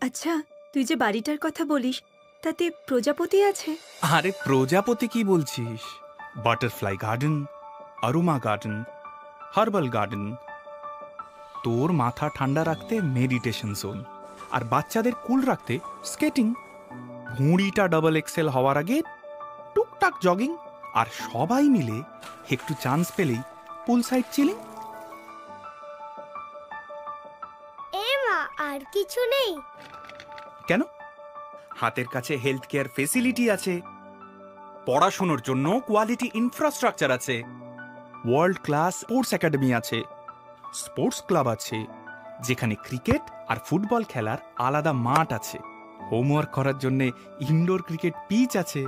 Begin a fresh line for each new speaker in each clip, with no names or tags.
আচ্ছা তুই যে বাড়িটার কথা বলিস, তাতে প্রজাপতি আছে?
আরে, প্রজাপতি কি বলছিস? Butterfly garden aroma garden, herbal garden. তোর মাথা ঠান্ডা রাখতে মেডিটেশন জোন, আর বাচ্চাদের কুল রাখতে স্কেটিং। ভুঁড়িটা ডাবল এক্সেল হওয়ার আগে টুকটাক জগিং আর সবাই মিলে একটু চান্স পেলেই পুল সাইড চিলিং
আর কিছু নেই।
কেন? হাতের কাছে হেলথ কেয়ার ফেসিলিটি আছে। পড়াশোনার জন্য কোয়ালিটি ইনফ্রাস্ট্রাকচার আছে। ওয়ার্ল্ড ক্লাস স্পোর্টস একাডেমি আছে। স্পোর্টস ক্লাব আছে। যেখানে ক্রিকেট আর ফুটবল খেলার আলাদা মাঠ আছে। হোমওয়ার্ক করার জন্য ইনডোর ক্রিকেট পিচ আছে।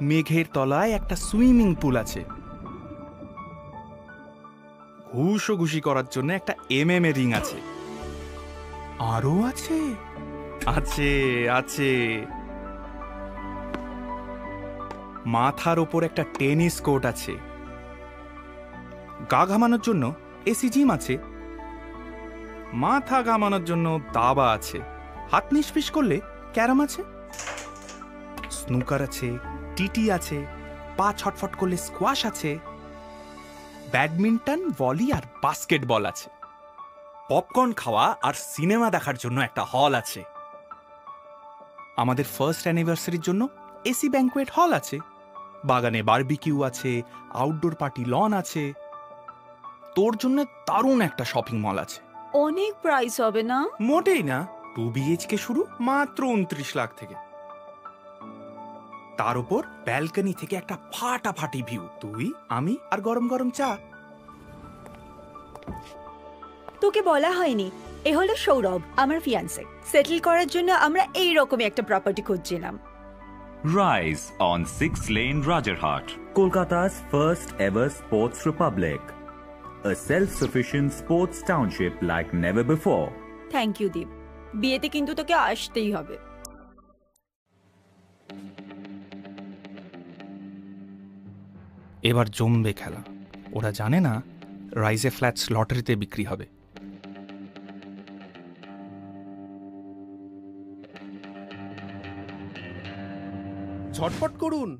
মেঘের তলায় একটা সুইমিং পুল আছে। ঘুষোঘুষি করার জন্য একটা এমএমএ রিং আছে। আরও আছে? আছে আছে। মাথার ওপর একটা টেনিস কোর্ট আছে। গা ঘামানোর জন্য এসি জিম আছে। মাথা ঘামানোর জন্য দাবা আছে। হাত নিষ্পিস করলে ক্যারাম আছে। স্নুকার আছে টিটি আছে। পা ছটফট করলে স্কোয়াশ আছে। ব্যাডমিন্টন ভলি আর বাস্কেটবল আছে। পপকর্ন খাওয়া আর সিনেমা দেখার জন্য একটা হল আছে। আমাদের ফার্স্ট অ্যানিভার্সারির জন্য এসি ব্যাঙ্কুয়েট হল আছে। বাগানে বারবিকিউ আছে আউটডোর পার্টি লন আছে। তোর জন্য দারুণ একটা শপিং মল আছে।
অনেক প্রাইস হবে না?
মোটেই না। টু বিএইচকে শুরু মাত্র উনত্রিশ লাখ থেকে। তার উপর ব্যালকনি থেকে একটা ফাটাফাটি ভিউ। তুই আমি আর গরম গরম চা।
তোকে বলা হয়নি। এ হলো সৌরভ আমার ফিয়ান্সে সেটেল করার জন্য আমরা এই রকমই একটা প্রপার্টি খুঁজছিলাম।
Rise on 6 Lane Rajarhat.
Kolkata's first ever sports republic. A self-sufficient sports township like never before.
Thank you Deep বিয়েতে কিন্তু তোকে আসতেই হবে।
এবার জমবে খেলা। ওরা জানে না রাইজে ফ্ল্যাটস লটারিতে বিক্রি হবে।
ঝটপট করুন।